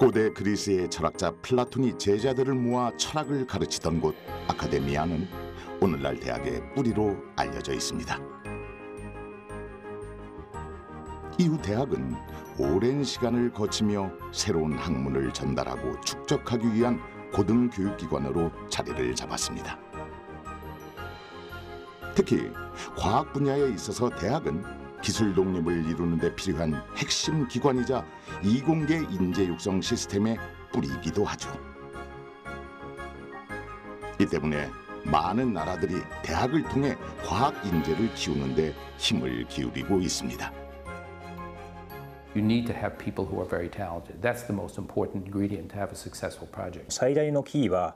고대 그리스의 철학자 플라톤이 제자들을 모아 철학을 가르치던 곳 아카데미아는 오늘날 대학의 뿌리로 알려져 있습니다. 이후 대학은 오랜 시간을 거치며 새로운 학문을 전달하고 축적하기 위한 고등교육기관으로 자리를 잡았습니다. 특히 과학 분야에 있어서 대학은 기술 독립을 이루는 데 필요한 핵심 기관이자 이공계 인재 육성 시스템의 뿌리이기도 하죠. 이 때문에 많은 나라들이 대학을 통해 과학 인재를 키우는 데 힘을 기울이고 있습니다. You need to have people who are very talented. That's the most important ingredient to have a successful project. 最大のキーは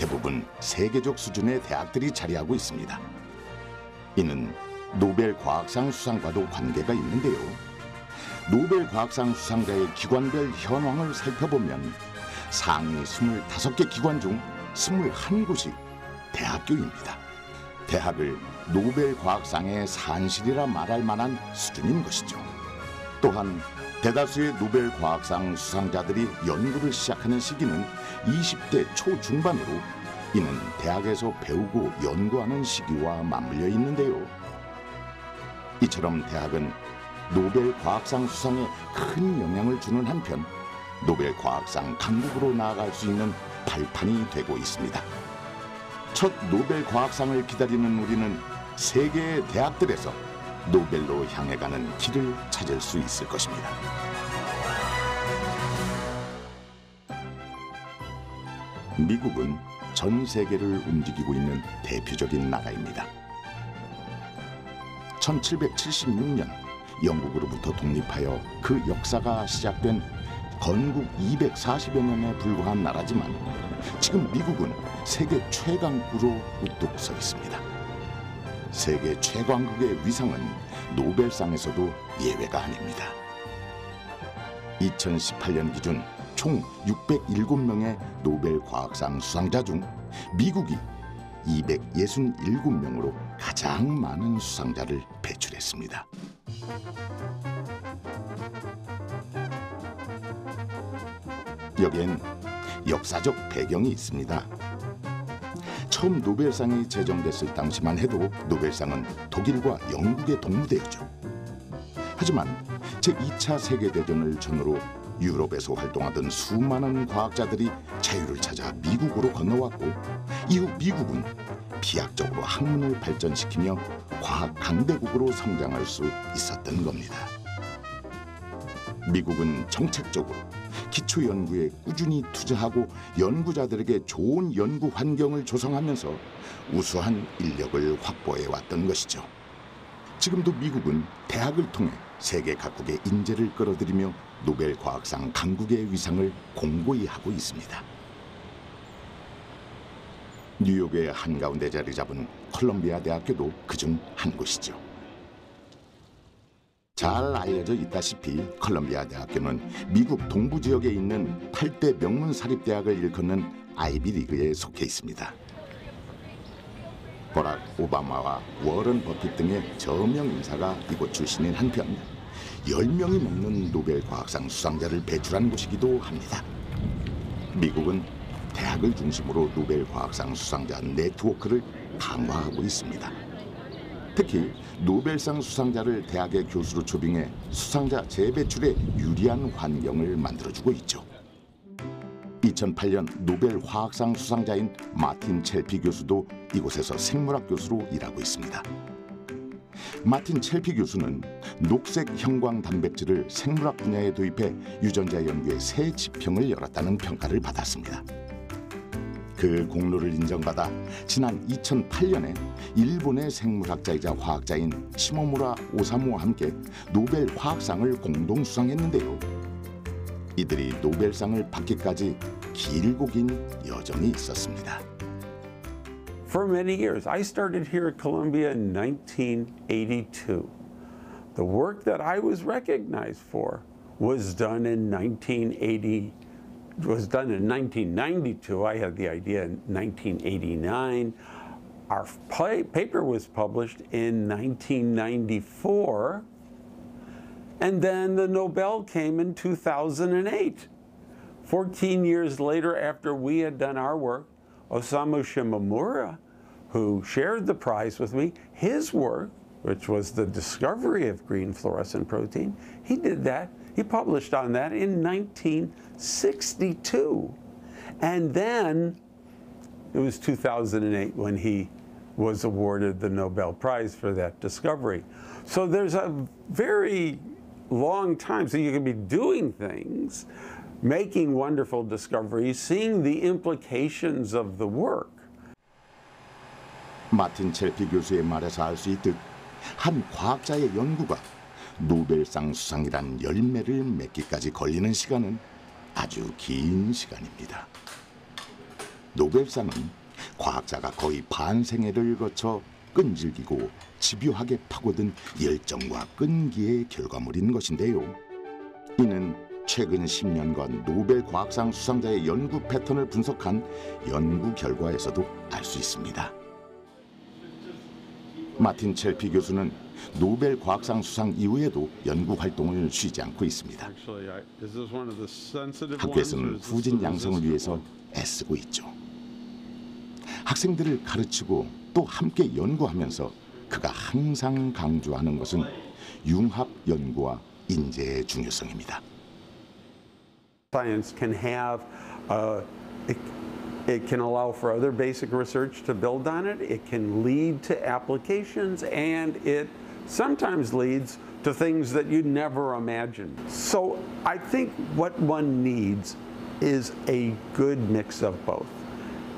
대부분 세계적 수준의 대학들이 자리하고 있습니다. 이는 노벨 과학상 수상과도 관계가 있는데요. 노벨 과학상 수상자의 기관별 현황을 살펴보면 상위 25개 기관 중 21곳이 대학교입니다. 대학을 노벨 과학상의 산실이라 말할 만한 수준인 것이죠. 또한 대다수의 노벨 과학상 수상자들이 연구를 시작하는 시기는 20대 초중반으로 이는 대학에서 배우고 연구하는 시기와 맞물려 있는데요. 이처럼 대학은 노벨 과학상 수상에 큰 영향을 주는 한편 노벨 과학상 강국으로 나아갈 수 있는 발판이 되고 있습니다. 첫 노벨 과학상을 기다리는 우리는 세계의 대학들에서 노벨로 향해 가는 길을 찾을 수 있을 것입니다. 미국은 전 세계를 움직이고 있는 대표적인 나라입니다. 1776년 영국으로부터 독립하여 그 역사가 시작된 건국 240여 년에 불과한 나라지만 지금 미국은 세계 최강국으로 우뚝 서 있습니다. 세계 최강국의 위상은 노벨상에서도 예외가 아닙니다. 2018년 기준 총 607명의 노벨 과학상 수상자 중 미국이 267명으로 가장 많은 수상자를 배출했습니다. 여기엔 역사적 배경이 있습니다. 처음 노벨상이 제정됐을 당시만 해도 노벨상은 독일과 영국의 동무대였죠. 하지만 제2차 세계대전을 전후로 유럽에서 활동하던 수많은 과학자들이 자유를 찾아 미국으로 건너왔고 이후 미국은 비약적으로 학문을 발전시키며 과학 강대국으로 성장할 수 있었던 겁니다. 미국은 정책적으로 기초 연구에 꾸준히 투자하고 연구자들에게 좋은 연구 환경을 조성하면서 우수한 인력을 확보해 왔던 것이죠. 지금도 미국은 대학을 통해 세계 각국의 인재를 끌어들이며 노벨 과학상 강국의 위상을 공고히 하고 있습니다. 뉴욕의 한가운데 자리 잡은 컬럼비아 대학교도 그중 한 곳이죠. 잘 알려져 있다시피 컬럼비아 대학교는 미국 동부 지역에 있는 8대 명문 사립 대학을 일컫는 아이비 리그에 속해 있습니다. 버락 오바마와 워런 버핏 등의 저명 인사가 이곳 출신인 한편 10명이 넘는 노벨 과학상 수상자를 배출한 곳이기도 합니다. 미국은 대학을 중심으로 노벨 과학상 수상자 네트워크를 강화하고 있습니다. 특히 노벨상 수상자를 대학의 교수로 초빙해 수상자 재배출에 유리한 환경을 만들어주고 있죠. 2008년 노벨 화학상 수상자인 마틴 첼피 교수도 이곳에서 생물학 교수로 일하고 있습니다. 마틴 첼피 교수는 녹색 형광 단백질을 생물학 분야에 도입해 유전자 연구에 새 지평을 열었다는 평가를 받았습니다. 그 공로를 인정받아 지난 2008년에 일본의 생물학자이자 화학자인 시모무라 오사무와 함께 노벨 화학상을 공동 수상했는데요. 이들이 노벨상을 받기까지 길고 긴 여정이 있었습니다. for many years. I started here at Columbia in 1982. The work that I was recognized for was done in 1980 was done in 1992. I had the idea in 1989. Our paper was published in 1994. And then the Nobel came in 2008. 14 years later, after we had done our work, Osamu Shimomura, who shared the prize with me, his work, which was the discovery of green fluorescent protein, he did that. He published on that in 1962. And then it was 2008 when he was awarded the Nobel Prize for that discovery. So there's a very long time. So you can be doing things, making wonderful discoveries, seeing the implications of the work. 마틴 첼피 교수의 말에서 알 수 있듯 한 과학자의 연구가 노벨상 수상이란 열매를 맺기까지 걸리는 시간은 아주 긴 시간입니다. 노벨상은 과학자가 거의 반생애를 거쳐 끈질기고 집요하게 파고든 열정과 끈기의 결과물인 것인데요. 이는 최근 10년간 노벨 과학상 수상자의 연구 패턴을 분석한 연구 결과에서도 알 수 있습니다. 마틴 첼피 교수는 노벨 과학상 수상 이후에도 연구 활동을 쉬지 않고 있습니다. 학교에서는 후진 양성을 위해서 애쓰고 있죠. 학생들을 가르치고 또 함께 연구하면서 그가 항상 강조하는 것은 융합 연구와 인재의 중요성입니다. Science can have, uh, it, it can allow for other basic research to build on it. It can lead to applications, and it sometimes leads to things that you never imagined. So I think what one needs is a good mix of both.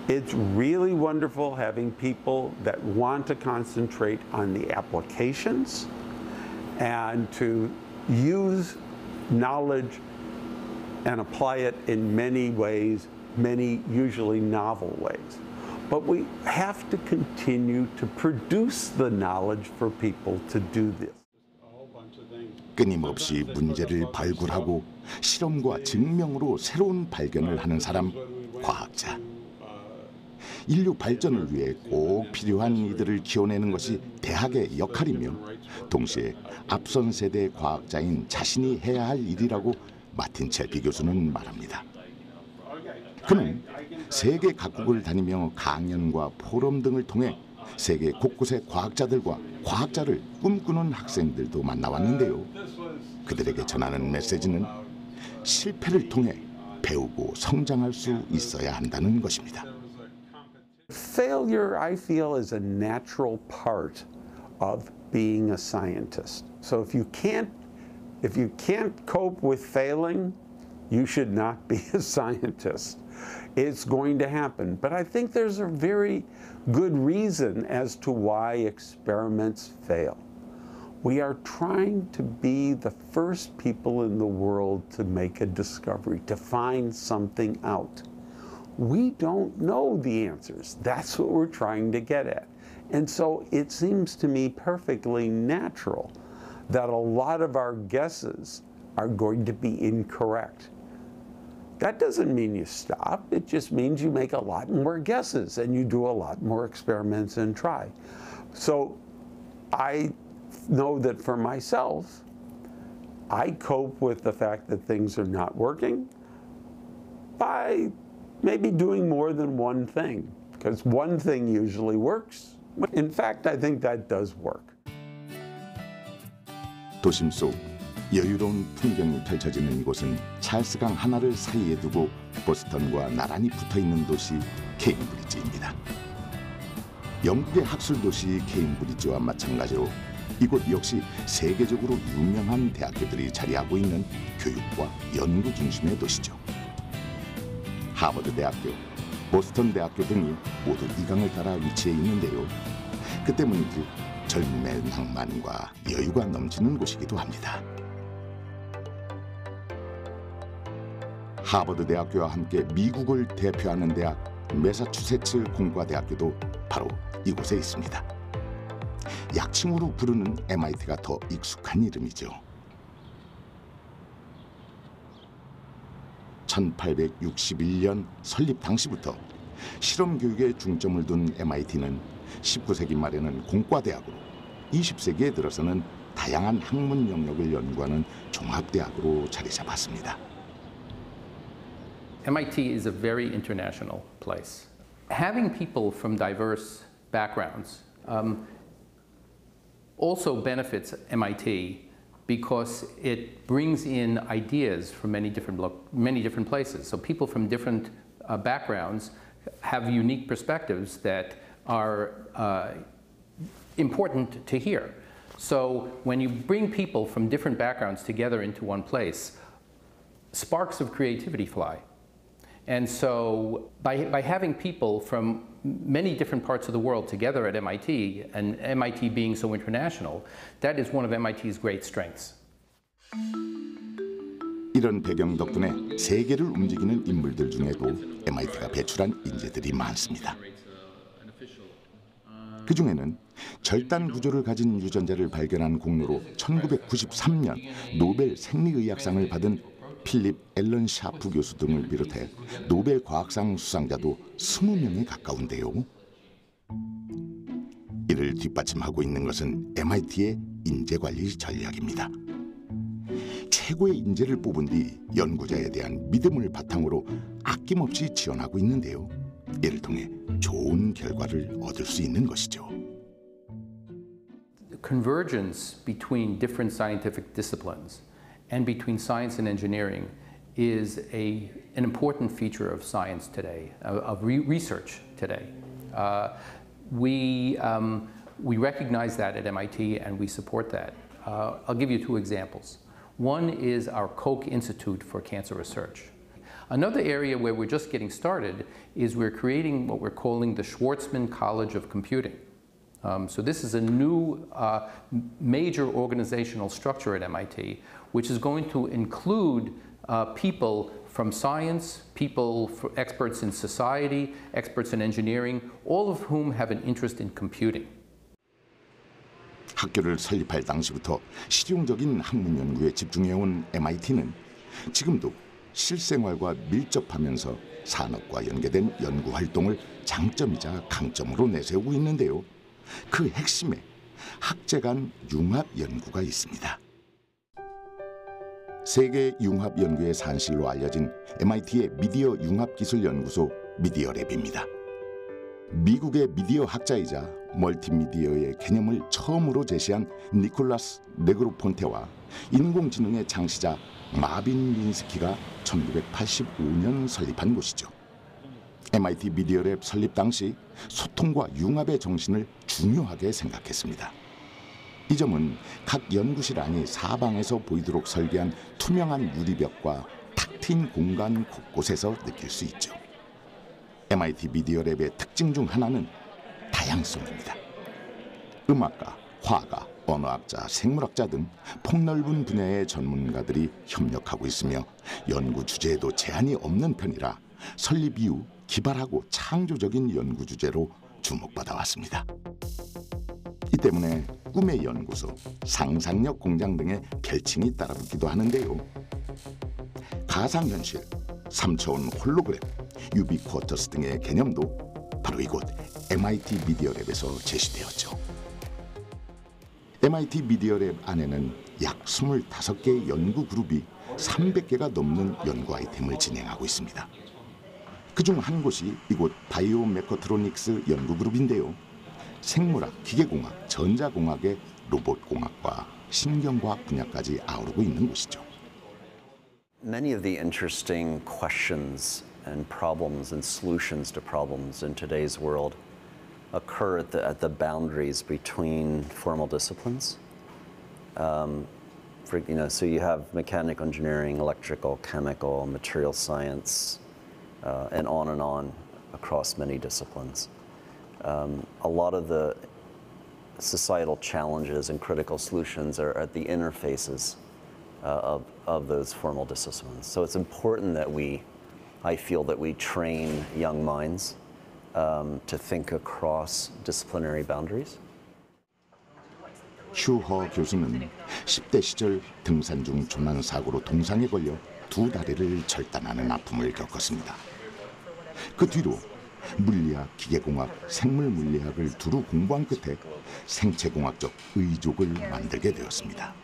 It's really wonderful having people that want to concentrate on the applications and to use knowledge and apply it in many ways, many usually novel ways. But we have to continue to produce the knowledge for people to do this. 끊임없이 문제를 발굴하고 실험과 증명으로 새로운 발견을 하는 사람, 과학자. 인류 발전을 위해 꼭 필요한 이들을 키워내는 것이 대학의 역할이며 동시에 앞선 세대 과학자인 자신이 해야 할 일이라고 마틴 첼피 교수는 말합니다. 그는 세계 각국을 다니며 강연과 포럼 등을 통해 세계 곳곳의 과학자들과 과학자를 꿈꾸는 학생들도 만나왔는데요. 그들에게 전하는 메시지는 실패를 통해 배우고 성장할 수 있어야 한다는 것입니다. Failure, I feel, is a natural part of being a scientist. So if you can't if you can't cope with failing, you should not be a scientist. It's going to happen. But I think there's a very good reason as to why experiments fail. We are trying to be the first people in the world to make a discovery, to find something out. We don't know the answers. That's what we're trying to get at. And so it seems to me perfectly natural that a lot of our guesses are going to be incorrect. That doesn't mean you stop, it just means you make a lot more guesses and you do a lot more experiments and try. So I know that for myself, I cope with the fact that things are not working by maybe doing more than one thing, because one thing usually works. In fact, I think that does work. 도심 속 여유로운 풍경이 펼쳐지는 이곳은 찰스강 하나를 사이에 두고 보스턴과 나란히 붙어 있는 도시 케임브리지입니다. 영국의 학술 도시 케임브리지와 마찬가지로 이곳 역시 세계적으로 유명한 대학교들이 자리하고 있는 교육과 연구 중심의 도시죠. 하버드 대학교, 보스턴 대학교 등이 모두 이 강을 따라 위치해 있는데요. 그 때문인지 젊음의 낭만과 여유가 넘치는 곳이기도 합니다. 하버드 대학교와 함께 미국을 대표하는 대학 매사추세츠 공과대학교도 바로 이곳에 있습니다. 약칭으로 부르는 MIT가 더 익숙한 이름이죠. 1861년 설립 당시부터 실험 교육에 중점을 둔 MIT는 19세기 말에는 공과대학으로 20세기에 들어서는 다양한 학문 영역을 연구하는 종합대학으로 자리 잡았습니다. MIT is a very international place. Having people from diverse backgrounds um, also benefits MIT because it brings in ideas from many different, many different places. So people from different uh, backgrounds have unique perspectives that are uh, important to hear. So when you bring people from different backgrounds together into one place, sparks of creativity fly. And so by, by having people from many different parts of the world together at MIT, and MIT being so international, that is one of MIT's great strengths. 이런 배경 덕분에 세계를 움직이는 인물들 중에도 MIT가 배출한 인재들이 많습니다. 그 중에는 절단 구조를 가진 유전자를 발견한 공로로 1993년 노벨 생리의학상을 받은 필립 앨런 샤프 교수 등을 비롯해 노벨 과학상 수상자도 20명에 가까운데요. 이를 뒷받침하고 있는 것은 MIT의 인재 관리 전략입니다. 최고의 인재를 뽑은 뒤 연구자에 대한 믿음을 바탕으로 아낌없이 지원하고 있는데요. 이를 통해 좋은 결과를 얻을 수 있는 것이죠. convergence between different scientific disciplines and between science and engineering is a, an important feature of science today, of, re- research today. Uh, we, um, we recognize that at MIT and we support that. Uh, I'll give you two examples. One is our Koch Institute for Cancer Research. Another area where we're just getting started is we're creating what we're calling the Schwartzman College of Computing. Um, so this is a new uh, major organizational structure at MIT, which is going to include uh, people from science, people, experts in society, experts in engineering, all of whom have an interest in computing. 학교를 설립할 당시부터 실용적인 학문 연구에 집중해온 MIT는 지금도 실생활과 밀접하면서 산업과 연계된 연구 활동을 장점이자 강점으로 내세우고 있는데요. 그 핵심에 학제 간 융합 연구가 있습니다. 세계 융합 연구의 산실로 알려진 MIT의 미디어 융합 기술 연구소 미디어 랩입니다. 미국의 미디어 학자이자 멀티미디어의 개념을 처음으로 제시한 니콜라스 네그로폰테와 인공지능의 창시자 마빈 미니스키가 1985년 설립한 곳이죠. MIT 미디어랩 설립 당시 소통과 융합의 정신을 중요하게 생각했습니다. 이 점은 각 연구실 안이 사방에서 보이도록 설계한 투명한 유리벽과 탁 트인 공간 곳곳에서 느낄 수 있죠. MIT 미디어랩의 특징 중 하나는 다양성입니다. 음악가, 화가, 언어학자, 생물학자 등 폭넓은 분야의 전문가들이 협력하고 있으며 연구 주제에도 제한이 없는 편이라 설립 이후 기발하고 창조적인 연구 주제로 주목받아 왔습니다. 이 때문에 꿈의 연구소, 상상력 공장 등의 별칭이 따라붙기도 하는데요. 가상현실, 3차원 홀로그램, 유비 쿼터스 등의 개념도 바로 이곳 MIT 미디어랩에서 제시되었죠. MIT 미디어랩 안에는 약 25개의 연구 그룹이 300개가 넘는 연구 아이템을 진행하고 있습니다. 그중 한 곳이 이곳 바이오 메커트로닉스 연구 그룹인데요. 생물학, 기계공학, 전자공학의 로봇공학과 신경과학 분야까지 아우르고 있는 곳이죠. Many of the interesting questions and problems and solutions to problems in today's world occur at the, at the boundaries between formal disciplines. Um, for, you know, so you have mechanical engineering, electrical, chemical, material science, uh, and on and on across many disciplines. Um, a lot of the societal challenges and critical solutions are at the interfaces uh, of, of those formal disciplines. So it's important that we, I feel that we train young minds um, to think across disciplinary boundaries. 휴허 교수는 10대 시절 등산 중 조난 사고로 동상에 걸려 두 다리를 절단하는 아픔을 겪었습니다. 그 뒤로 물리학, 기계공학, 생물물리학을 두루 공부한 끝에 생체공학적 의족을 만들게 되었습니다.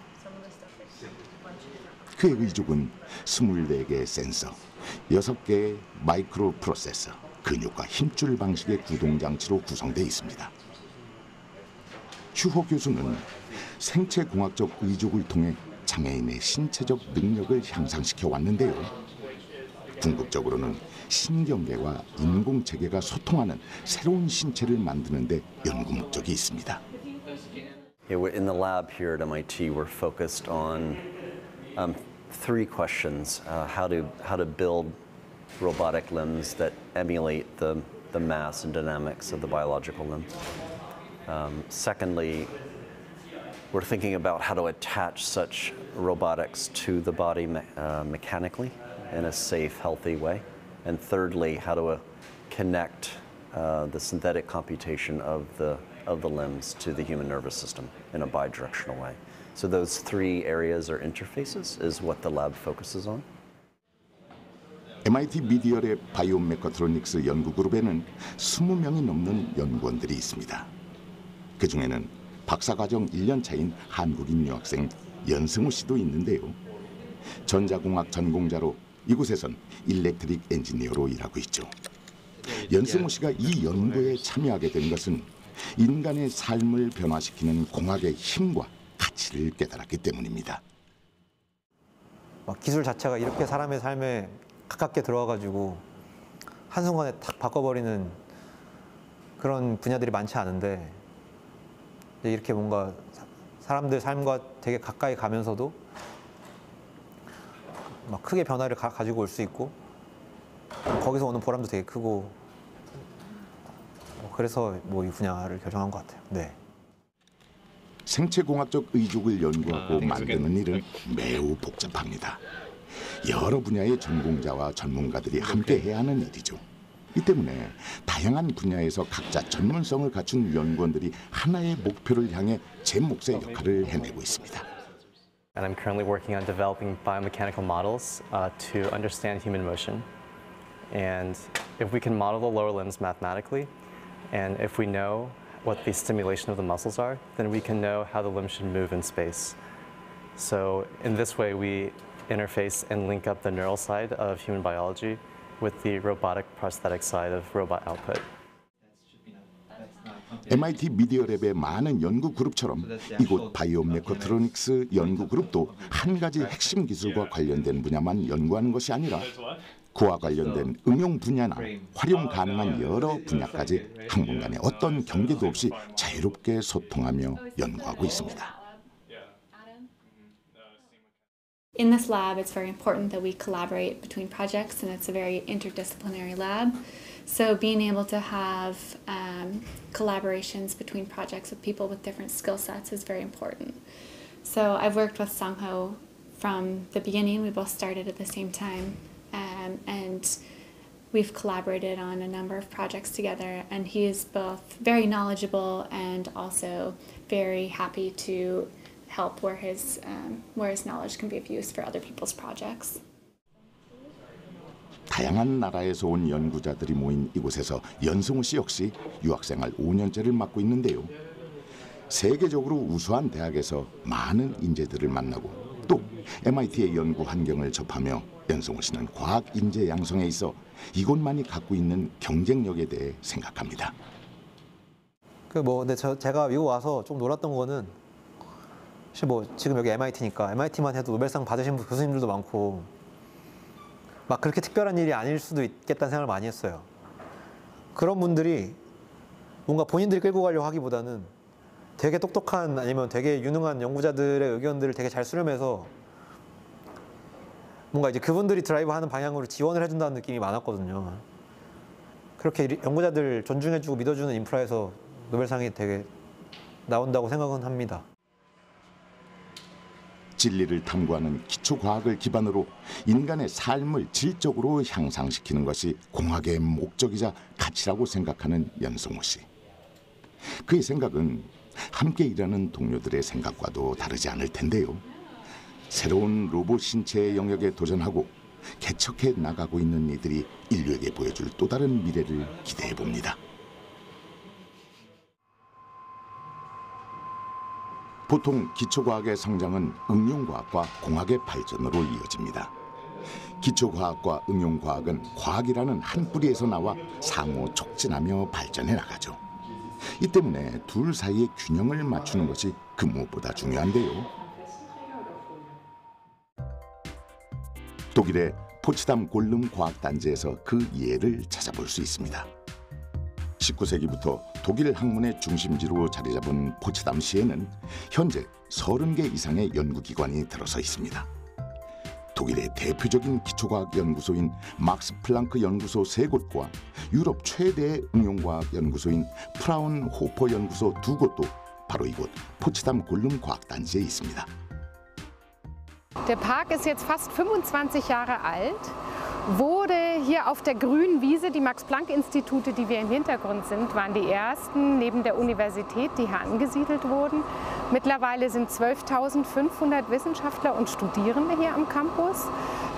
그의 의족은 24개의 센서, 6개의 마이크로 프로세서, 근육과 힘줄 방식의 구동장치로 구성되어 있습니다. 휴호 교수는 생체공학적 의족을 통해 장애인의 신체적 능력을 향상시켜 왔는데요. 궁극적으로는 신경계와 인공체계가 소통하는 새로운 신체를 만드는 데 연구 목적이 있습니다. In the lab here at MIT, we're focused on um, three questions: uh, how to how to build robotic limbs that emulate the the mass and dynamics of the biological limb. Um, secondly, we're thinking about how to attach such robotics to the body me- uh, mechanically in a safe, healthy way. And thirdly, how to uh, connect uh, the synthetic computation of the, of the limbs to the human nervous system in a bidirectional way. So those three areas or interfaces is what the lab focuses on. MIT 미디어랩 바이오메카트로닉스 연구그룹에는 20명이 넘는 연구원들이 있습니다. 그 중에는 박사과정 1년 차인 한국인 유학생 연승우 씨도 있는데요. 전자공학 전공자로 이곳에선 일렉트릭 엔지니어로 일하고 있죠. 연승우 씨가 이 연구에 참여하게 된 것은 인간의 삶을 변화시키는 공학의 힘과 가치를 깨달았기 때문입니다. 막 기술 자체가 이렇게 사람의 삶에 가깝게 들어와가지고 한순간에 탁 바꿔버리는 그런 분야들이 많지 않은데 이렇게 뭔가 사- 사람들 삶과 되게 가까이 가면서도 막 크게 변화를 가, 지고 올 수 있고 거기서 오는 보람도 되게 크고 뭐 그래서 뭐 이 분야를 결정한 것 같아요. 네. 생체공학적 의족을 연구하고 만드는 일은 매우 복잡합니다. 여러 분야의 전공자와 전문가들이 함께 해야 하는 일이죠. 이 때문에 다양한 분야에서 각자 전문성을 갖춘 연구원들이 하나의 목표를 향해 제 몫의 역할을 해내고 있습니다. And I'm currently working on developing biomechanical models uh, to understand human motion. And if we can model the lower limbs mathematically, and if we know what the stimulation of the muscles are, then we can know how the limb should move in space. So in this way, we interface and link up the neural side of human biology with the robotic prosthetic side of robot output. MIT 미디어랩의 많은 연구 그룹처럼 이곳 바이오메카트로닉스 연구 그룹도 한 가지 핵심 기술과 관련된 분야만 연구하는 것이 아니라 그와 관련된 응용 분야나 활용 가능한 여러 분야까지 학문간에 어떤 경계도 없이 자유롭게 소통하며 연구하고 있습니다. In this lab, it's very important that we collaborate between projects, and it's a very interdisciplinary lab. So, being able to have um, collaborations between projects with people with different skill sets is very important. So, I've worked with Sangho from the beginning. We both started at the same time, um, and we've collaborated on a number of projects together. And he is both very knowledgeable and also very happy to help where his um, where his knowledge can be of use for other people's projects. 다양한 나라에서 온 연구자들이 모인 이곳에서 연승우 씨 역시 유학생활 5년째를 맡고 있는데요. 세계적으로 우수한 대학에서 많은 인재들을 만나고 또 MIT의 연구 환경을 접하며 연승우 씨는 과학 인재 양성에 있어 이곳만이 갖고 있는 경쟁력에 대해 생각합니다. 그 뭐 근데 저 제가 미국 와서 좀 놀았던 거는 사실 뭐 지금 여기 MIT니까 MIT만 해도 노벨상 받으신 교수님들도 많고 막 그렇게 특별한 일이 아닐 수도 있겠다는 생각을 많이 했어요. 그런 분들이 뭔가 본인들이 끌고 가려고 하기보다는 되게 똑똑한 아니면 되게 유능한 연구자들의 의견들을 되게 잘 수렴해서 뭔가 이제 그분들이 드라이브 하는 방향으로 지원을 해준다는 느낌이 많았거든요. 그렇게 이- 연구자들 존중해주고 믿어주는 인프라에서 노벨상이 되게 나온다고 생각은 합니다. 진리를 탐구하는 기초 과학을 기반으로 인간의 삶을 질적으로 향상시키는 것이 공학의 목적이자 가치라고 생각하는 연성호 씨. 그의 생각은 함께 일하는 동료들의 생각과도 다르지 않을 텐데요. 새로운 로봇 신체의 영역에 도전하고 개척해 나가고 있는 이들이 인류에게 보여줄 또 다른 미래를 기대해 봅니다. 보통 기초과학의 성장은 응용과학과 공학의 발전으로 이어집니다. 기초과학과 응용과학은 과학이라는 한 뿌리에서 나와 상호 촉진하며 발전해 나가죠. 이 때문에 둘 사이의 균형을 맞추는 것이 그 무엇보다 중요한데요. 독일의 포츠담 골름 과학단지에서 그 예를 찾아볼 수 있습니다. 19세기부터 독일 학문의 중심지로 자리 잡은 포츠담 시에는 현재 30개 이상의 연구기관이 들어서 있습니다. 독일의 대표적인 기초과학 연구소인 막스 플랑크 연구소 세 곳과 유럽 최대의 응용과학 연구소인 프라운 호퍼 연구소 두 곳도 바로 이곳 포츠담 골름 과학단지에 있습니다. Der Park ist jetzt fast 25 Jahre alt, wurde hier auf der grünen Wiese, die Max-Planck-Institute, die wir im Hintergrund sind, waren die ersten neben der Universität, die hier angesiedelt wurden. Mittlerweile sind 12.500 Wissenschaftler und Studierende hier am Campus.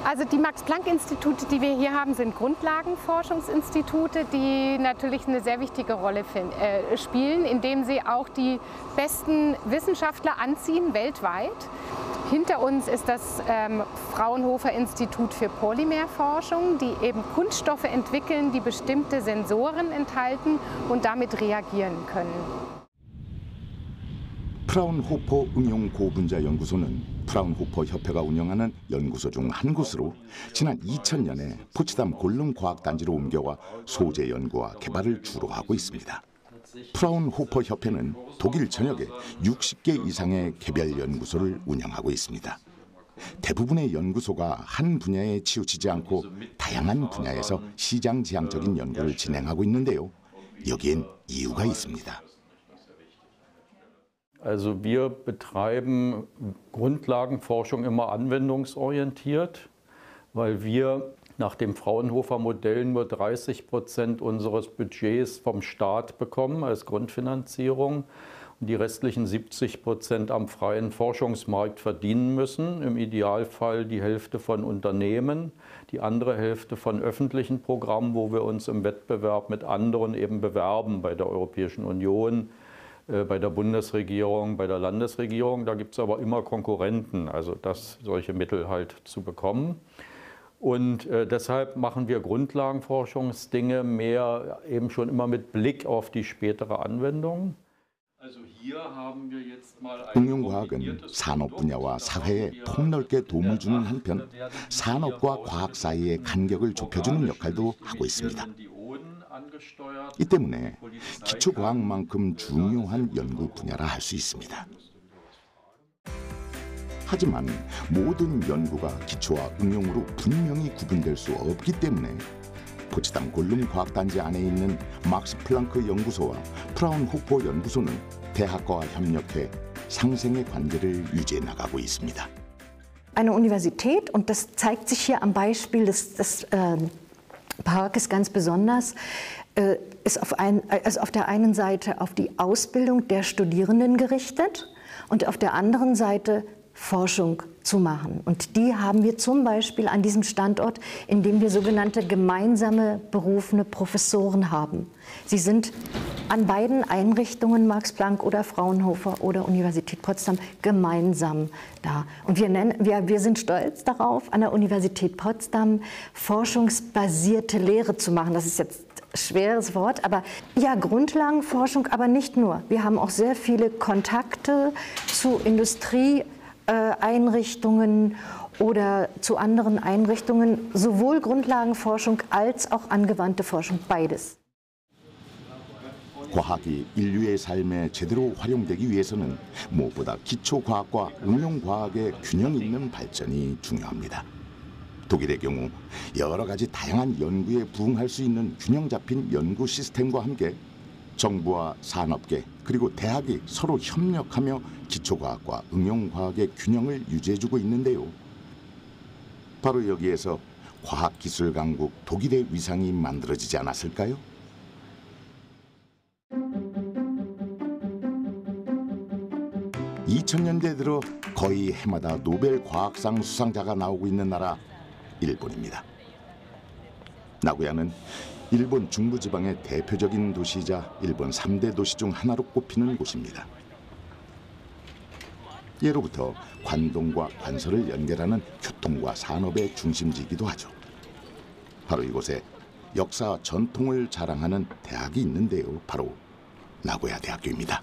Also die Max-Planck-Institute, die wir hier haben, sind Grundlagenforschungsinstitute, die natürlich eine sehr wichtige Rolle äh, spielen, indem sie auch die besten Wissenschaftler anziehen weltweit. Hinter uns ist das ähm, Fraunhofer Institut für Polymerforschung, die eben Kunststoffe entwickeln, die bestimmte Sensoren enthalten und damit reagieren können. 프라운호퍼 응용 고분자 연구소는 프라운호퍼 협회가 운영하는 연구소 중 한 곳으로 지난 2000년에 포츠담 골룸 과학단지로 옮겨와 소재 연구와 개발을 주로 하고 있습니다. 프라운호퍼 협회는 독일 전역에 60개 이상의 개별 연구소를 운영하고 있습니다. 대부분의 연구소가 한 분야에 치우치지 않고 다양한 분야에서 시장 지향적인 연구를 진행하고 있는데요. 여기엔 이유가 있습니다. Also wir betreiben Grundlagenforschung immer anwendungsorientiert, weil wir nach dem Fraunhofer Modell nur 30 Prozent unseres Budgets vom Staat bekommen als Grundfinanzierung und die restlichen 70 Prozent am freien Forschungsmarkt verdienen müssen. Im Idealfall die Hälfte von Unternehmen, die andere Hälfte von öffentlichen Programmen, wo wir uns im Wettbewerb mit anderen eben bewerben bei der Europäischen Union bei der Bundesregierung, bei der Landesregierung. Da gibt es aber immer Konkurrenten, also das, solche Mittel halt zu bekommen. Und äh, deshalb machen wir Grundlagenforschungsdinge mehr eben schon immer mit Blick auf die spätere Anwendung. 응용과학은 산업 분야와 사회에 폭넓게 도움을 주는 한편 산업과 과학 사이의 간격을 좁혀주는 역할도 하고 있습니다. 이 때문에 기초과학만큼 중요한 연구 분야라 할 수 있습니다. 하지만 모든 연구가 기초와 응용으로 분명히 구분될 수 없기 때문에 포츠담 골룸 과학단지 안에 있는 막스 플랑크 연구소와 프라운호퍼 연구소는 대학과와 협력해 상생의 관계를 유지해 나가고 있습니다. Eine Universität, und das zeigt sich hier am Beispiel des, des äh, Parkes ganz besonders, ist auf, ein, also auf der einen Seite auf die Ausbildung der Studierenden gerichtet und auf der anderen Seite Forschung zu machen. Und die haben wir zum Beispiel an diesem Standort, indem wir sogenannte gemeinsame berufene Professoren haben. Sie sind an beiden Einrichtungen, Max Planck oder Fraunhofer oder Universität Potsdam, gemeinsam da. Und wir, nennen, wir, wir sind stolz darauf, an der Universität Potsdam forschungsbasierte Lehre zu machen. Das ist jetzt schweres Wort, aber ja, Grundlagenforschung, aber nicht nur. Wir haben auch sehr viele Kontakte zu Industrie. Einrichtungen oder zu anderen Einrichtungen, sowohl Grundlagenforschung als auch angewandte Forschung, beides. 과학이 인류의 삶에 제대로 활용되기 위해서는 무엇보다 기초 과학과 응용 과학의 균형 있는 발전이 중요합니다. 독일의 경우 여러 가지 다양한 연구에 부응할 수 있는 균형 잡힌 연구 시스템과 함께 정부와 산업계 그리고 대학이 서로 협력하며 기초과학과 응용과학의 균형을 유지해주고 있는데요. 바로 여기에서 과학기술 강국 독일의 위상이 만들어지지 않았을까요? (2000년대) 들어 거의 해마다 노벨 과학상 수상자가 나오고 있는 나라 일본입니다. 나고야는 일본 중부지방의 대표적인 도시이자 일본 3대 도시 중 하나로 꼽히는 곳입니다. 예로부터 관동과 관서를 연결하는 교통과 산업의 중심지이기도 하죠. 바로 이곳에 역사 전통을 자랑하는 대학이 있는데요. 바로 나고야 대학교입니다.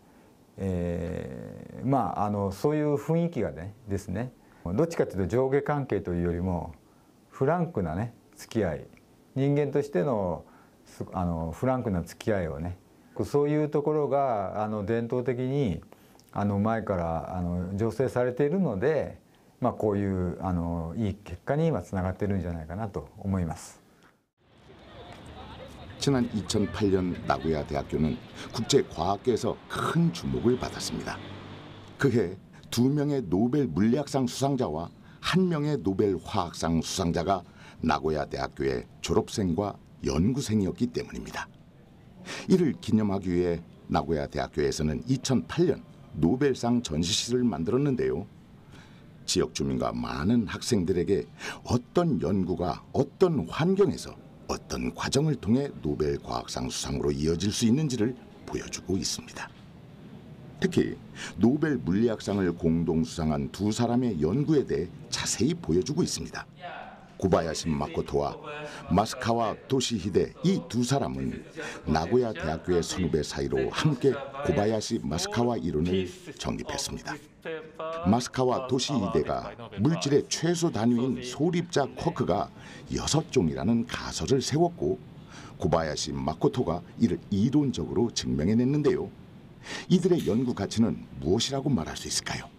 えーまああのそういう雰囲気がねですね。どっちかというと上下関係というよりもフランクなね付き合い。人間としてのあのフランクな付き合いをね。そういうところがあの伝統的にあの前からあの醸成されているので、まあ、こういうあのいい結果に今つながってるんじゃないかなと思います。 지난 2008년 나고야 대학교는 국제 과학계에서 큰 주목을 받았습니다. 그해 두 명의 노벨 물리학상 수상자와 한 명의 노벨 화학상 수상자가 나고야 대학교의 졸업생과 연구생이었기 때문입니다. 이를 기념하기 위해 나고야 대학교에서는 2008년 노벨상 전시실을 만들었는데요. 지역 주민과 많은 학생들에게 어떤 연구가 어떤 환경에서 어떤 과정을 통해 노벨 과학상 수상으로 이어질 수 있는지를 보여주고 있습니다. 특히 노벨 물리학상을 공동 수상한 두 사람의 연구에 대해 자세히 보여주고 있습니다. 고바야시 마코토와 마스카와 도시히데 이 두 사람은 나고야 대학교의 선후배 사이로 함께 고바야시 마스카와 이론을 정립했습니다. 마스카와 도시 이대가 물질의 최소 단위인 소립자 쿼크가 여섯 종이라는 가설을 세웠고 고바야시 마코토가 이를 이론적으로 증명해냈는데요. 이들의 연구 가치는 무엇이라고 말할 수 있을까요?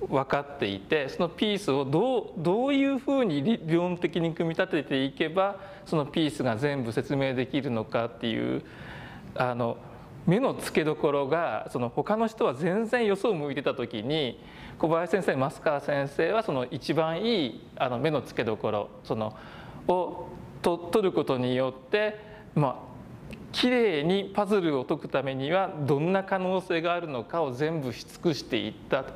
分かっていてそのピースをどうどういうふうに理論的に組み立てていけばそのピースが全部説明できるのかっていうあの目の付けどころがその他の人は全然よそを向いてた時に小林先生増川先生はその一番いいあの目の付けどころそのをと取ることによってまあきれいにパズルを解くためにはどんな可能性があるのかを全部し尽くしていったと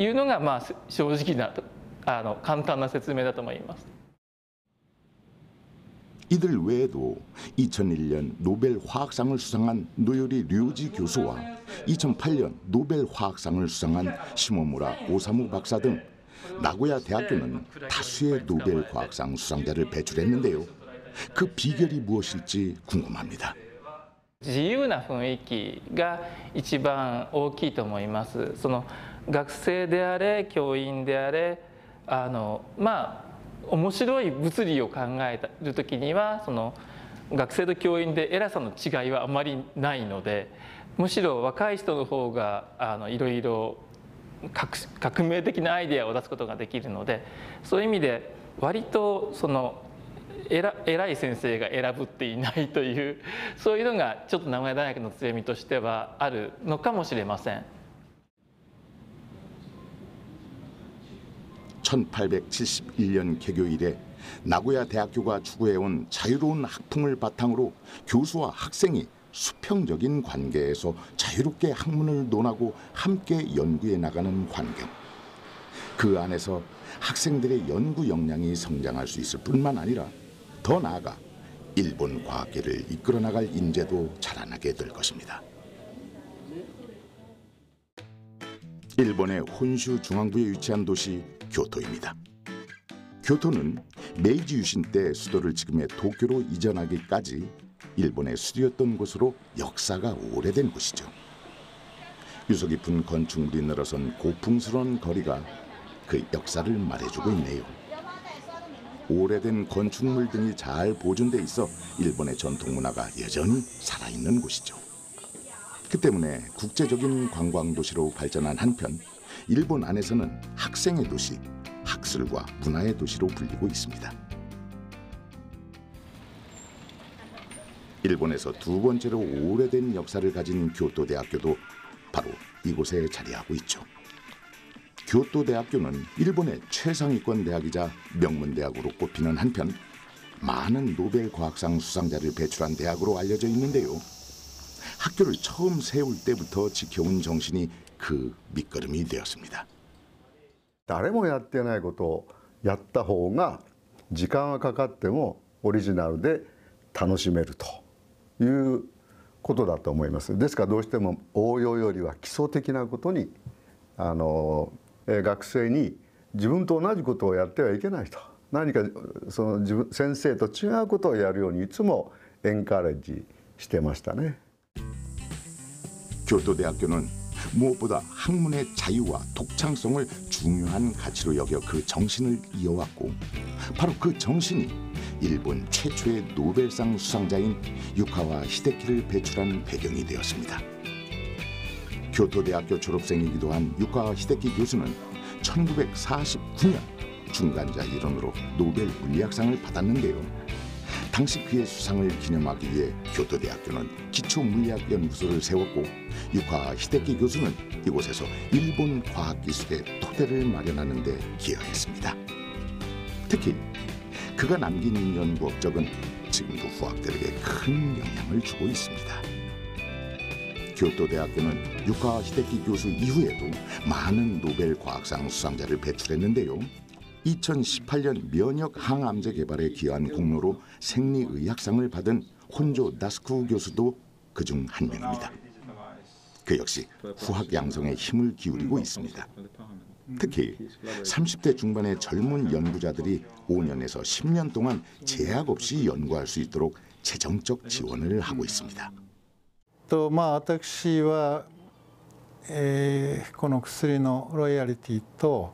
いうのがまあ正直なあの簡単な説明だと思います。 이들 외에도 2001년 노벨 화학상을 수상한 노요리 류지 교수와 2008년 노벨 화학상을 수상한 시모무라 오사무 박사 등 나고야 대학교는 다수의 노벨 화학상 수상자를 배출했는데요. 그 비결이 무엇일지 궁금합니다. 自由な雰囲気が一番大きいと思います。その学生であれ教員であれあのまあ 面白い物理を考える時にはその学生と教員で偉さの違いはあまりないのでむしろ若い人の方があのいろいろ革命的なアイデアを出すことができるのでそういう意味で割とその偉偉い先生が選ぶっていないというそういうのがちょっと名古屋大学の強みとしてはあるのかもしれません。 1871년 개교 이래 나고야 대학교가 추구해온 자유로운 학풍을 바탕으로 교수와 학생이 수평적인 관계에서 자유롭게 학문을 논하고 함께 연구해 나가는 환경. 그 안에서 학생들의 연구 역량이 성장할 수 있을 뿐만 아니라 더 나아가 일본 과학계를 이끌어 나갈 인재도 자라나게 될 것입니다. 일본의 혼슈 중앙부에 위치한 도시 교토입니다. 교토는 메이지 유신 때 수도를 지금의 도쿄로 이전하기까지 일본의 수도였던 곳으로 역사가 오래된 곳이죠. 유서 깊은 건축물이 늘어선 고풍스러운 거리가 그 역사를 말해주고 있네요. 오래된 건축물 등이 잘 보존돼 있어 일본의 전통 문화가 여전히 살아있는 곳이죠. 그 때문에 국제적인 관광 도시로 발전한 한편 일본 안에서는 학생의 도시, 학술과 문화의 도시로 불리고 있습니다. 일본에서 두 번째로 오래된 역사를 가진 교토 대학교도 바로 이곳에 자리하고 있죠. 교토 대학교는 일본의 최상위권 대학이자 명문 대학으로 꼽히는 한편 많은 노벨 과학상 수상자를 배출한 대학으로 알려져 있는데요. 학교를 처음 세울 때부터 지켜온 정신이 그 밑거름이 되었습니다. 誰もやってないことをやった方が時間はかかってもオリジナルで楽しめるということだと思いますですからどうしても応用よりは基礎的なことにあの学生に自分と同じことをやってはいけないと何かその自分先生と違うことをやるようにいつもエンカレッジしてましたね。 교토대학교는 무엇보다 학문의 자유와 독창성을 중요한 가치로 여겨 그 정신을 이어왔고 바로 그 정신이 일본 최초의 노벨상 수상자인 유카와 히데키를 배출한 배경이 되었습니다. 교토대학교 졸업생이기도 한 유카와 히데키 교수는 1949년 중간자 이론으로 노벨 물리학상을 받았는데요. 당시 그의 수상을 기념하기 위해 교토대학교는 기초물리학연구소를 세웠고 유카 히데키 교수는 이곳에서 일본 과학기술의 토대를 마련하는 데 기여했습니다. 특히 그가 남긴 연구 업적은 지금도 후학들에게 큰 영향을 주고 있습니다. 교토대학교는 유카 히데키 교수 이후에도 많은 노벨 과학상 수상자를 배출했는데요. 2018년 면역 항암제 개발에 기여한 공로로 생리의학상을 받은 혼조 나스쿠 교수도 그중 한 명입니다. 그 역시 후학 양성에 힘을 기울이고 있습니다. 특히 30대 중반의 젊은 연구자들이 5년에서 10년 동안 제약 없이 연구할 수 있도록 재정적 지원을 하고 있습니다. とまあ私は、えーこの薬のロイヤリティと、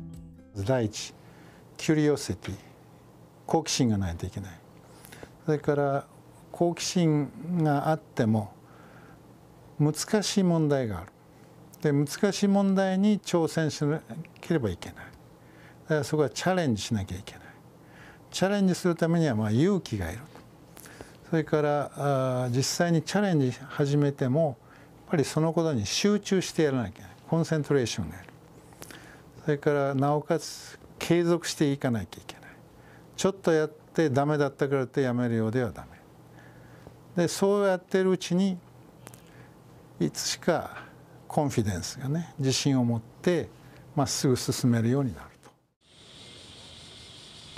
第一キュリオシティ好奇心がないといけない。それから好奇心があっても難しい問題がある。で難しい問題に挑戦しなければいけない。だからそこはチャレンジしなきゃいけない。チャレンジするためにはまあ勇気がいる。それからあ実際にチャレンジ始めてもやっぱりそのことに集中してやらなきゃいけない。コンセントレーションがいる。それからなおかつ継続していかなきゃいけないちょっとやってダメだったからってやめるようではダメでそうやってるうちにいつしかコンフィデンスがね自信を持ってまっすぐ進めるようになる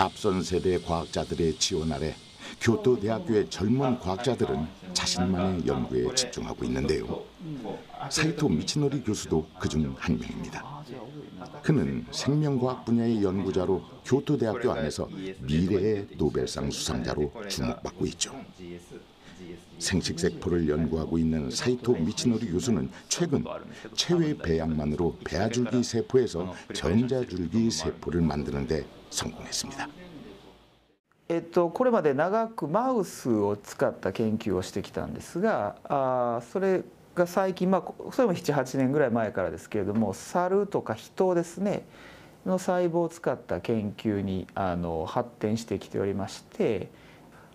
앞선 세대 과학자들의 지원 아래 교토대학교의 젊은 과학자들은 자신만의 연구에 집중하고 있는데요. 사이토 미치노리 교수도 그중 한 명입니다. 그는 생명과학 분야의 연구자로 교토대학교 안에서 미래의 노벨상 수상자로 주목받고 있죠. 생식세포를 연구하고 있는 사이토 미치노리 교수는 최근 체외 배양만으로 배아줄기 세포에서 전자줄기 세포를 만드는데 성공했습니다. えっと、これまで長くマウスを使った研究をしてきたんですがあーそれ が最近、まあ、それも78年ぐらい前からですけれども猿とか人ですねの細胞を使った研究にあの発展してきておりまして、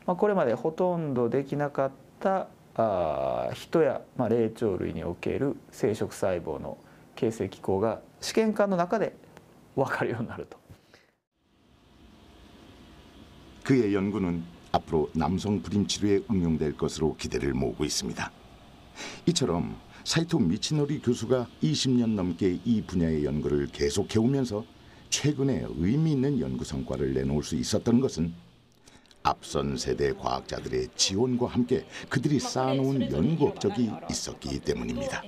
まあ、これまでほとんどできなかったあー人や、まあ、霊長類における生殖細胞の形成機構が試験管の中で分かるようになると。 그의 연구는 앞으로 남성 불임 치료에 응용될 것으로 기대를 모으고 있습니다. 이처럼 사이토 미치노리 교수가 20년 넘게 이 분야의 연구를 계속해오면서 최근에 의미 있는 연구 성과를 내놓을 수 있었던 것은 앞선 세대 과학자들의 지원과 함께 그들이 쌓아놓은 연구 업적이 있었기 때문입니다.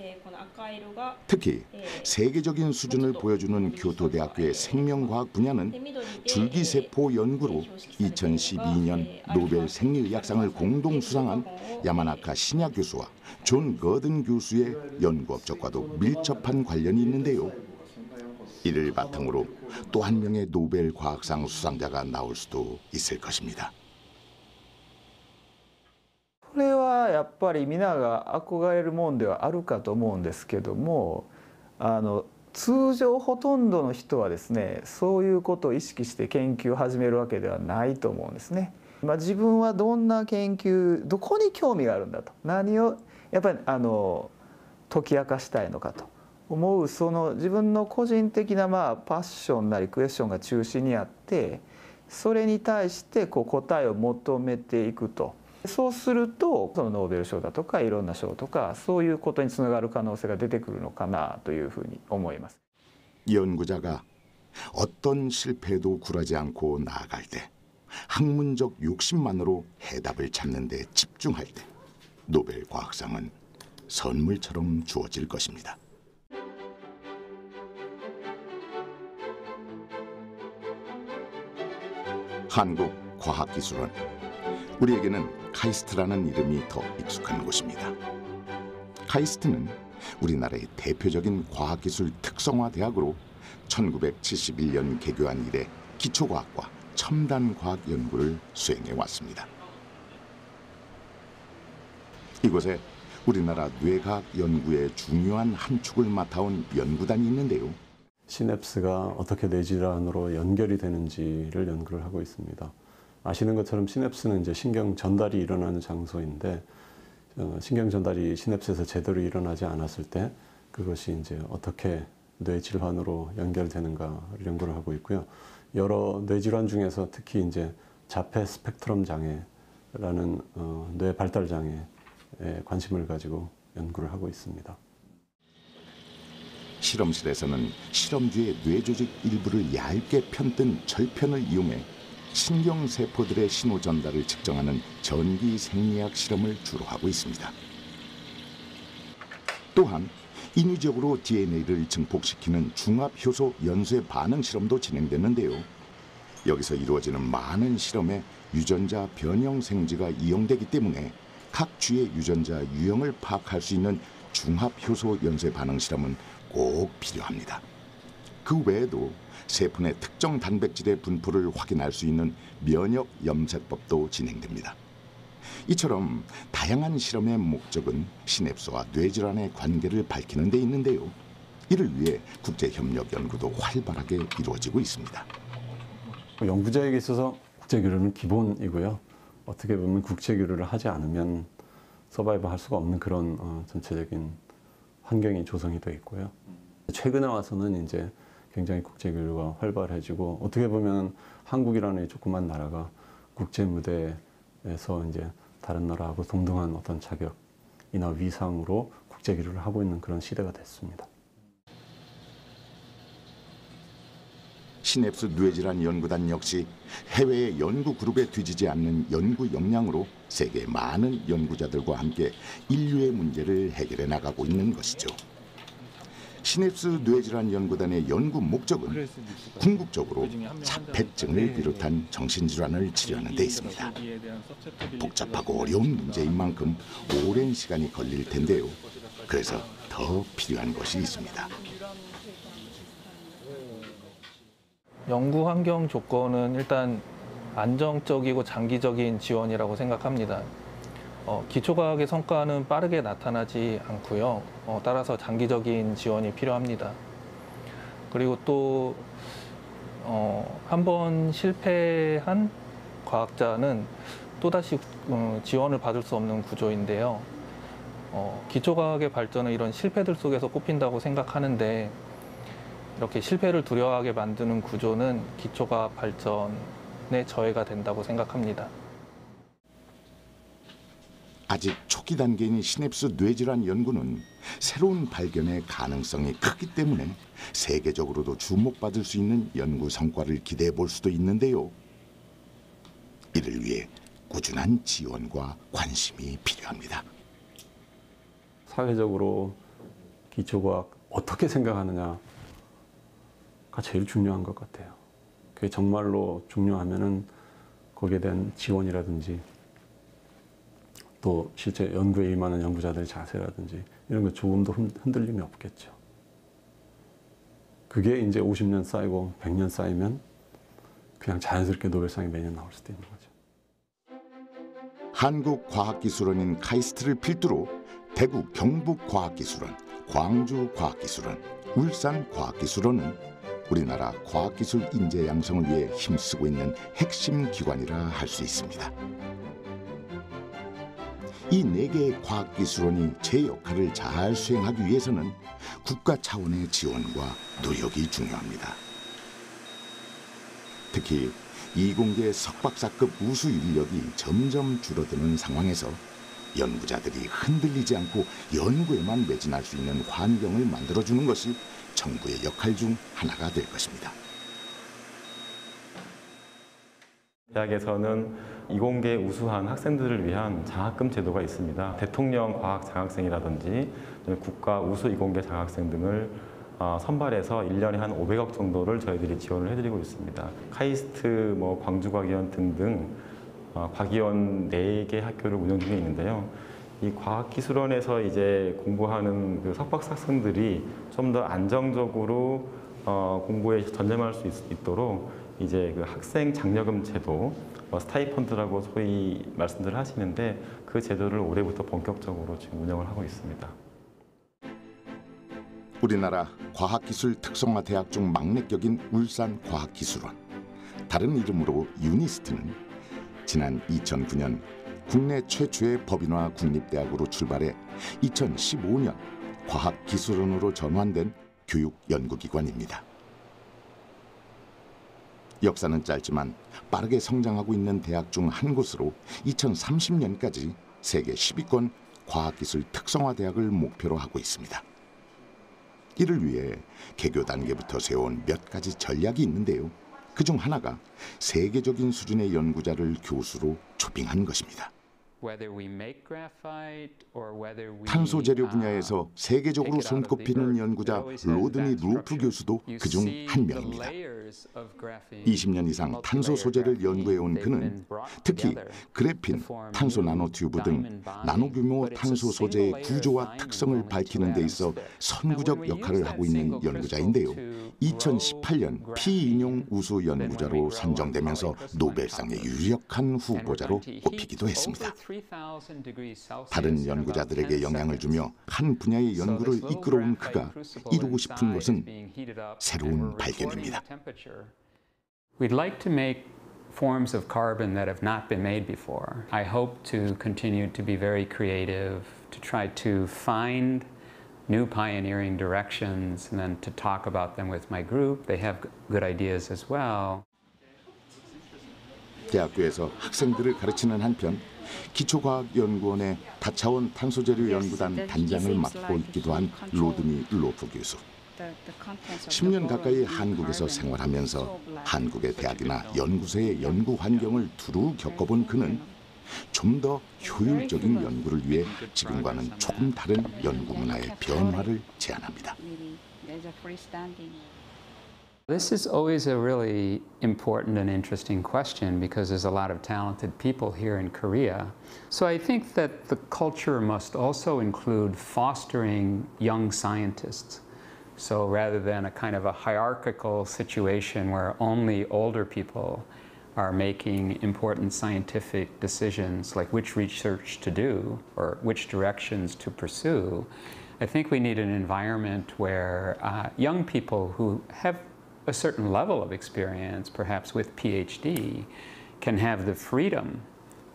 특히 세계적인 수준을 보여주는 교토대학교의 생명과학 분야는 줄기세포 연구로 2012년 노벨 생리의학상을 공동 수상한 야마나카 신야 교수와 존 거든 교수의 연구 업적과도 밀접한 관련이 있는데요. 이를 바탕으로 또 한 명의 노벨 과학상 수상자가 나올 수도 있을 것입니다. これはやっぱり皆が憧れるもんではあるかと思うんですけどもあの通常ほとんどの人はですねそういうことを意識して研究を始めるわけではないと思うんですね。まあ、自分はどんな研究どこに興味があるんだと。何をやっぱりあの解き明かしたいのかと。思うその自分の個人的なまあパッションなりクエスチョンが中心にあってそれに対してこう答えを求めていくと。そうするとそのノーベル賞だとかいろんな賞とかそういうことにつながる可能性が出てくるのかなというふうに思います。 연구자가 어떤 실패에도 굴하지 않고 나아갈 때 학문적 욕심만으로 해답을 찾는 데 집중할 때 노벨 과학상은 선물처럼 주어질 것입니다. 한국과학기술원 우리에게는 카이스트라는 이름이 더 익숙한 곳입니다. 카이스트는 우리나라의 대표적인 과학기술 특성화 대학으로 1971년 개교한 이래 기초과학과 첨단과학 연구를 수행해 왔습니다. 이곳에 우리나라 뇌과학 연구의 중요한 한 축을 맡아온 연구단이 있는데요. 시냅스가 어떻게 뇌질환으로 연결이 되는지를 연구를 하고 있습니다. 아시는 것처럼 시냅스는 이제 신경 전달이 일어나는 장소인데 어, 신경 전달이 시냅스에서 제대로 일어나지 않았을 때 그것이 이제 어떻게 뇌질환으로 연결되는가를 연구를 하고 있고요. 여러 뇌질환 중에서 특히 이제 자폐 스펙트럼 장애라는 어, 뇌 발달 장애에 관심을 가지고 연구를 하고 있습니다. 실험실에서는 실험주의 뇌조직 일부를 얇게 편뜬 절편을 이용해 신경세포들의 신호 전달을 측정하는 전기 생리학 실험을 주로 하고 있습니다. 또한 인위적으로 DNA를 증폭시키는 중합효소 연쇄 반응 실험도 진행됐는데요. 여기서 이루어지는 많은 실험에 유전자 변형 생지가 이용되기 때문에 각 쥐의 유전자 유형을 파악할 수 있는 중합효소 연쇄 반응 실험은 꼭 필요합니다. 그 외에도 세포 내 특정 단백질의 분포를 확인할 수 있는 면역 염색법도 진행됩니다. 이처럼 다양한 실험의 목적은 시냅스와 뇌질환의 관계를 밝히는 데 있는데요. 이를 위해 국제 협력 연구도 활발하게 이루어지고 있습니다. 연구자에게 있어서 국제 교류는 기본이고요. 어떻게 보면 국제 교류를 하지 않으면 서바이브 할 수가 없는 그런 어, 전체적인 환경이 조성이 되어 있고요. 최근에 와서는 이제 굉장히 국제 교류가 활발해지고 어떻게 보면 한국이라는 이 조그만 나라가 국제 무대에서 이제 다른 나라하고 동등한 어떤 자격이나 위상으로 국제 교류를 하고 있는 그런 시대가 됐습니다. 시냅스 뇌질환 연구단 역시 해외의 연구 그룹에 뒤지지 않는 연구 역량으로 세계 많은 연구자들과 함께 인류의 문제를 해결해 나가고 있는 것이죠. 시냅스 뇌질환 연구단의 연구 목적은 궁극적으로 자폐증을 비롯한 정신질환을 치료하는 데 있습니다. 복잡하고 어려운 문제인 만큼 오랜 시간이 걸릴 텐데요. 그래서 더 필요한 것이 있습니다. 연구 환경 조건은 일단 안정적이고 장기적인 지원이라고 생각합니다. 어, 기초과학의 성과는 빠르게 나타나지 않고요. 어, 따라서 장기적인 지원이 필요합니다. 그리고 또 어, 한번 실패한 과학자는 또다시 어, 지원을 받을 수 없는 구조인데요. 어, 기초과학의 발전은 이런 실패들 속에서 꼽힌다고 생각하는데 이렇게 실패를 두려워하게 만드는 구조는 기초과학 발전에 저해가 된다고 생각합니다. 아직 초기 단계인 시냅스 뇌질환 연구는 새로운 발견의 가능성이 크기 때문에 세계적으로도 주목받을 수 있는 연구 성과를 기대해 볼 수도 있는데요. 이를 위해 꾸준한 지원과 관심이 필요합니다. 사회적으로 기초과학 어떻게 생각하느냐가 제일 중요한 것 같아요. 그게 정말로 중요하면은 거기에 대한 지원이라든지 또 실제 연구에 임하는 연구자들의 자세라든지 이런 거 조금도 흔들림이 없겠죠. 그게 이제 50년 쌓이고 100년 쌓이면 그냥 자연스럽게 노벨상이 매년 나올 수도 있는 거죠. 한국과학기술원인 카이스트를 필두로 대구 경북과학기술원, 광주과학기술원, 울산과학기술원은 우리나라 과학기술 인재 양성을 위해 힘쓰고 있는 핵심 기관이라 할 수 있습니다. 이 네 개의 과학기술원이 제 역할을 잘 수행하기 위해서는 국가 차원의 지원과 노력이 중요합니다. 특히 이공계 석박사급 우수 인력이 점점 줄어드는 상황에서 연구자들이 흔들리지 않고 연구에만 매진할 수 있는 환경을 만들어주는 것이 정부의 역할 중 하나가 될 것입니다. 대학에서는 이공계 우수한 학생들을 위한 장학금 제도가 있습니다. 대통령 과학 장학생이라든지 국가 우수 이공계 장학생 등을 어, 선발해서 1년에 한 500억 정도를 저희들이 지원을 해드리고 있습니다. 카이스트, 뭐 광주과기원 등등 어, 과기원 4개 학교를 운영 중에 있는데요. 이 과학기술원에서 이제 공부하는 그 석박사 학생들이 좀 더 안정적으로 어, 공부에 전념할 수 있, 도록 이제 그 학생 장려금 제도, 뭐 stipend라고 소위 말씀들 하시는데 그 제도를 올해부터 본격적으로 지금 운영을 하고 있습니다. 우리나라 과학기술 특성화 대학 중 막내격인 울산과학기술원, 다른 이름으로 유니스트는 지난 2009년 국내 최초의 법인화 국립대학으로 출발해 2015년 과학기술원으로 전환된 교육연구기관입니다. 역사는 짧지만 빠르게 성장하고 있는 대학 중 한 곳으로 2030년까지 세계 10위권 과학기술 특성화 대학을 목표로 하고 있습니다. 이를 위해 개교 단계부터 세운 몇 가지 전략이 있는데요. 그 중 하나가 세계적인 수준의 연구자를 교수로 초빙한 것입니다. 탄소 재료 분야에서 세계적으로 손꼽히는 연구자 로드니 루프 교수도 그 중 한 명입니다. 20년 이상 탄소 소재를 연구해온 그는 특히 그래핀, 탄소 나노튜브 등 나노 규모 탄소 소재의 구조와 특성을 밝히는 데 있어 선구적 역할을 하고 있는 연구자인데요. 2018년 피인용 우수 연구자로 선정되면서 노벨상의 유력한 후보자로 꼽히기도 했습니다. 다른 연구자들에게 영향을 주며 한 분야의 연구를 이끌어온 그가 이루고 싶은 것은 새로운 발견입니다. We'd like to make forms of carbon that have not been made before. I hope to continue to be very creative, to try to find new pioneering directions and then to talk about them with my group. They have good ideas as well. 대학교에서 학생들을 가르치는 한편 기초과학연구원의 다차원 탄소재료 연구단 단장을 맡고 있기도 한 로드니 로프 교수. 10년 가까이 한국에서 생활하면서 한국의 대학이나 연구소의 연구 환경을 두루 겪어본 그는 좀 더 효율적인 연구를 위해 지금과는 조금 다른 연구 문화의 변화를 제안합니다. This is always a really important and interesting question because there's a lot of talented people here in Korea. So I think that the culture must also include fostering young scientists. So rather than a kind of a hierarchical situation where only older people are making important scientific decisions like which research to do or which directions to pursue, I think we need an environment where uh, young people who have a certain level of experience, perhaps with PhD, can have the freedom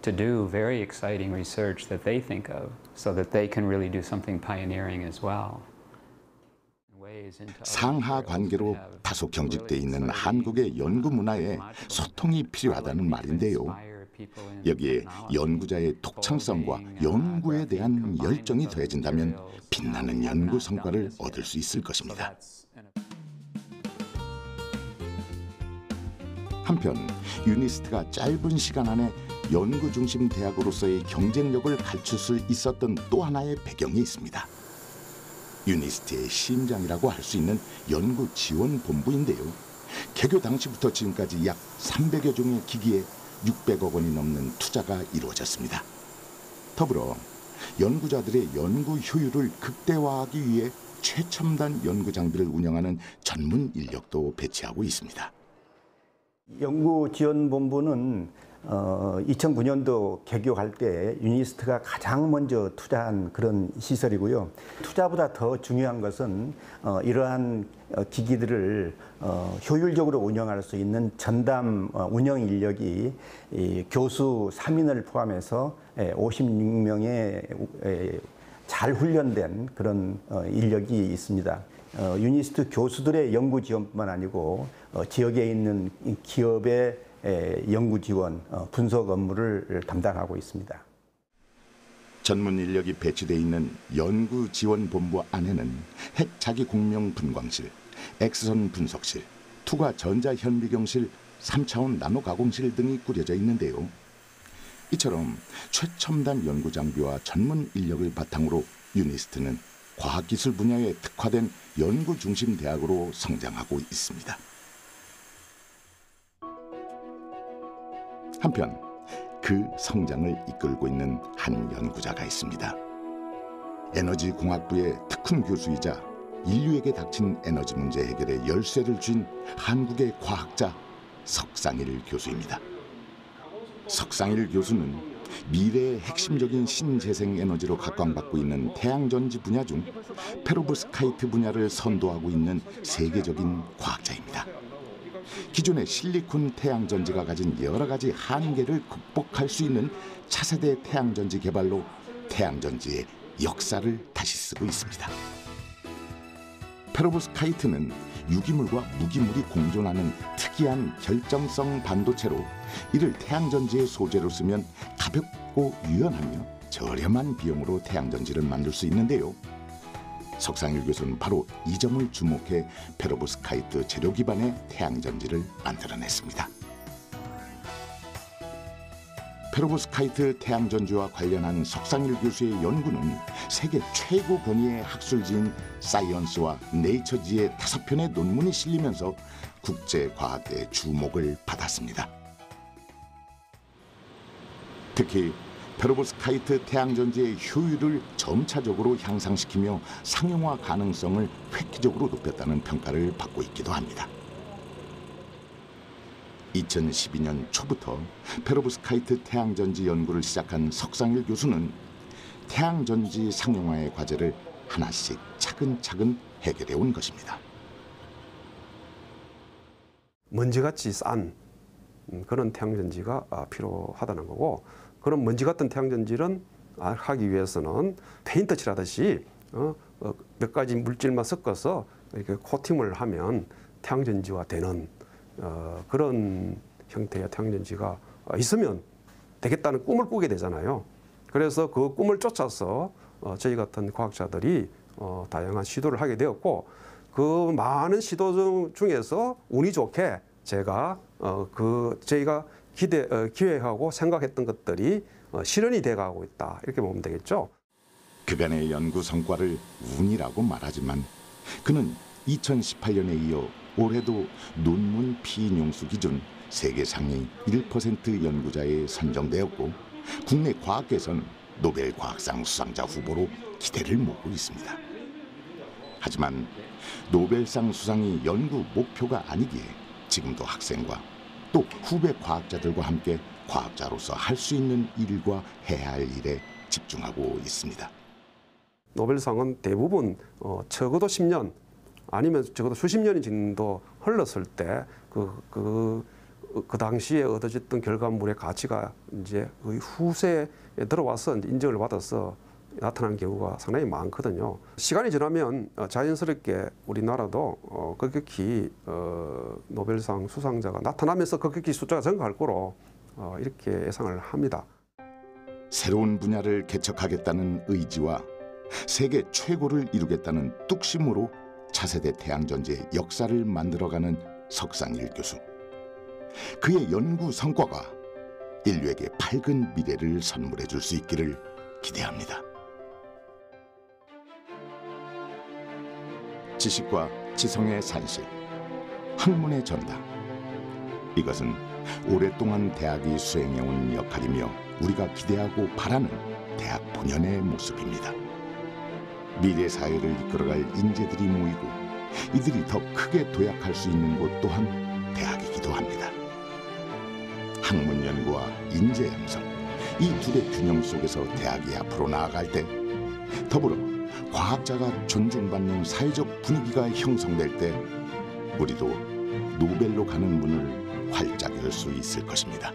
to do very exciting research that they think of so that they can really do something pioneering as well. 상하 관계로 다소 경직돼 있는 한국의 연구 문화에 소통이 필요하다는 말인데요. 여기에 연구자의 독창성과 연구에 대한 열정이 더해진다면 빛나는 연구 성과를 얻을 수 있을 것입니다. 한편 유니스트가 짧은 시간 안에 연구 중심 대학으로서의 경쟁력을 갖출 수 있었던 또 하나의 배경이 있습니다. 유니스트의 심장이라고 할 수 있는 연구 지원 본부인데요. 개교 당시부터 지금까지 약 300여 종의 기기에 600억 원이 넘는 투자가 이루어졌습니다. 더불어 연구자들의 연구 효율을 극대화하기 위해 최첨단 연구 장비를 운영하는 전문 인력도 배치하고 있습니다. 연구지원본부는 어, 2009년도 개교할 때 유니스트가 가장 먼저 투자한 그런 시설이고요. 투자보다 더 중요한 것은 어, 이러한 어, 기기들을 어, 효율적으로 운영할 수 있는 전담 어, 운영 인력이 이 교수 3인을 포함해서 예, 56명의 잘 훈련된 그런 어, 인력이 있습니다. 어, 유니스트 교수들의 연구 지원뿐만 아니고 어, 지역에 있는 기업의 에, 연구 지원, 어, 분석 업무를 담당하고 있습니다. 전문 인력이 배치돼 있는 연구 지원 본부 안에는 핵 자기 공명 분광실, 엑스선 분석실, 투과 전자 현미경실, 3차원 나노 가공실 등이 꾸려져 있는데요. 이처럼 최첨단 연구 장비와 전문 인력을 바탕으로 유니스트는 과학기술 분야에 특화된 연구 중심 대학으로 성장하고 있습니다. 한편 그 성장을 이끌고 있는 한 연구자가 있습니다. 에너지 공학부의 특훈 교수이자 인류에게 닥친 에너지 문제 해결의 열쇠를 쥔 한국의 과학자 석상일 교수입니다. 석상일 교수는 미래의 핵심적인 신재생 에너지로 각광받고 있는 태양전지 분야 중 페로브스카이트 분야를 선도하고 있는 세계적인 과학자입니다. 기존의 실리콘 태양전지가 가진 여러 가지 한계를 극복할 수 있는 차세대 태양전지 개발로 태양전지의 역사를 다시 쓰고 있습니다. 페로브스카이트는 유기물과 무기물이 공존하는 특이한 결정성 반도체로 이를 태양전지의 소재로 쓰면 가볍고 유연하며 저렴한 비용으로 태양전지를 만들 수 있는데요. 석상일 교수는 바로 이 점을 주목해 페로브스카이트 재료 기반의 태양전지를 만들어냈습니다. 페로브스카이트 태양전지와 관련한 석상일 교수의 연구는 세계 최고 권위의 학술지인 사이언스와 네이처지의 다섯 편의 논문이 실리면서 국제과학계의 주목을 받았습니다. 특히 페로브스카이트 태양전지의 효율을 점차적으로 향상시키며 상용화 가능성을 획기적으로 높였다는 평가를 받고 있기도 합니다. 2012년 초부터 페로브스카이트 태양전지 연구를 시작한 석상일 교수는 태양전지 상용화의 과제를 하나씩 차근차근 해결해 온 것입니다. 먼지같이 싼 그런 태양전지가 아, 필요하다는 거고 그런 먼지 같은 태양전지는 하기 위해서는 페인트 칠하듯이 어, 어, 몇 가지 물질만 섞어서 이렇게 코팅을 하면 태양전지화 되는 어, 그런 형태의 태양전지가 있으면 되겠다는 꿈을 꾸게 되잖아요. 그래서 그 꿈을 쫓아서 어, 저희 같은 과학자들이 어, 다양한 시도를 하게 되었고 그 많은 시도 중에서 운이 좋게 제가 어, 그 저희가 기대 어, 기획하고 생각했던 것들이 어, 실현이 돼가고 있다 이렇게 보면 되겠죠. 그간의 연구 성과를 운이라고 말하지만 그는 2018년에 이어 올해도 논문 피인용수 기준 세계 상위 1% 연구자에 선정되었고 국내 과학계에서는 노벨 과학상 수상자 후보로 기대를 모으고 있습니다. 하지만 노벨상 수상이 연구 목표가 아니기에 지금도 학생과 또 후배 과학자들과 함께 과학자로서 할 수 있는 일과 해야 할 일에 집중하고 있습니다. 노벨상은 대부분 어, 적어도 10년 아니면 적어도 수십 년이 정도 흘렀을 때그 그, 그 당시에 얻어졌던 결과물의 가치가 이제 후세에 들어와서 인정을 받아서 나타나는 경우가 상당히 많거든요. 시간이 지나면 어, 자연스럽게 우리나라도 어, 급격히 어, 노벨상 수상자가 나타나면서 급격히 숫자가 증가할 거로 어, 이렇게 예상을 합니다. 새로운 분야를 개척하겠다는 의지와 세계 최고를 이루겠다는 뚝심으로 차세대 태양전지의 역사를 만들어가는 석상일 교수. 그의 연구 성과가 인류에게 밝은 미래를 선물해 줄 수 있기를 기대합니다. 지식과 지성의 산실, 학문의 전당. 이것은 오랫동안 대학이 수행해온 역할이며 우리가 기대하고 바라는 대학 본연의 모습입니다. 미래 사회를 이끌어갈 인재들이 모이고 이들이 더 크게 도약할 수 있는 곳 또한 대학이기도 합니다. 학문 연구와 인재 양성 이 둘의 균형 속에서 대학이 앞으로 나아갈 때 더불어 과학자가 존중받는 사회적 분위기가 형성될 때 우리도 노벨로 가는 문을 활짝 열 수 있을 것입니다.